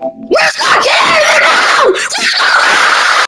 Where's